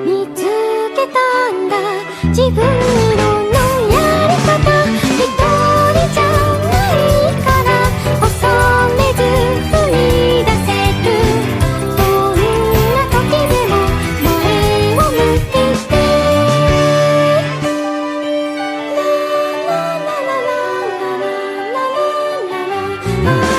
見つけたんだ自分ののやり方一人じゃないから恐れず踏み出せる。どんな時でも前を向いてララララララララララララ